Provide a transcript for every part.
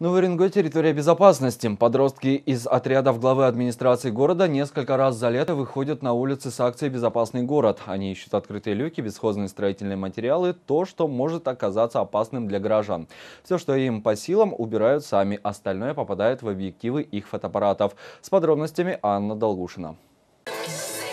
Новый Уренгой – территория безопасности. Подростки из отрядов главы администрации города несколько раз за лето выходят на улицы с акцией «Безопасный город». Они ищут открытые люки, бесхозные строительные материалы, то, что может оказаться опасным для горожан. Все, что им по силам, убирают сами. Остальное попадает в объективы их фотоаппаратов. С подробностями Анна Долгушина.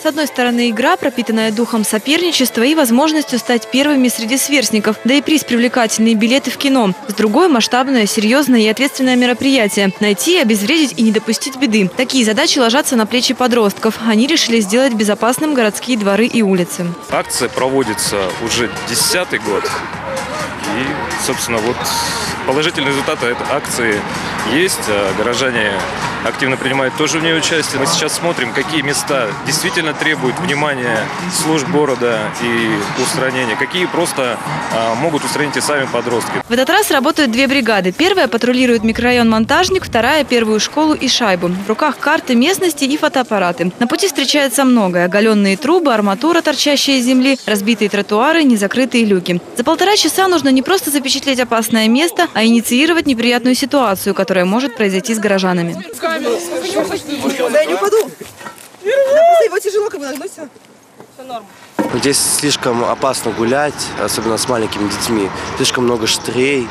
С одной стороны, игра, пропитанная духом соперничества и возможностью стать первыми среди сверстников, да и приз привлекательные билеты в кино. С другой – масштабное, серьезное и ответственное мероприятие. Найти, обезвредить и не допустить беды. Такие задачи ложатся на плечи подростков. Они решили сделать безопасным городские дворы и улицы. Акция проводится уже десятый год. И, собственно, вот положительные результаты этой акции есть. А горожане активно принимают тоже в ней участие. Мы сейчас смотрим, какие места действительно требуют внимания служб города и устранения, какие просто а, могут устранить и сами подростки. В этот раз работают две бригады. Первая патрулирует микрорайон «Монтажник», вторая – первую школу и шайбу. В руках карты местности и фотоаппараты. На пути встречается многое. Оголенные трубы, арматура, торчащая из земли, разбитые тротуары, незакрытые люки. За полтора часа нужно не просто запечатлеть опасное место, а инициировать неприятную ситуацию, которая может произойти с горожанами. Да я не упаду. Просто его тяжело как бы нагнуться. Все норм. Здесь слишком опасно гулять, особенно с маленькими детьми. Слишком много штрей,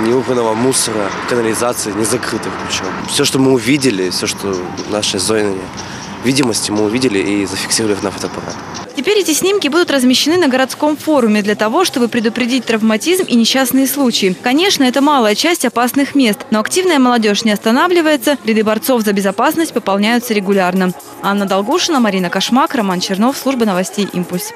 неубранного мусора, канализации, не закрытых причем. Все, что мы увидели, все, что в нашей зоне видимости мы увидели и зафиксировали на фотоаппарат. Теперь эти снимки будут размещены на городском форуме для того, чтобы предупредить травматизм и несчастные случаи. Конечно, это малая часть опасных мест, но активная молодежь не останавливается, ряды борцов за безопасность пополняются регулярно. Анна Долгушина, Марина Кошмак, Роман Чернов, служба новостей «Импульс».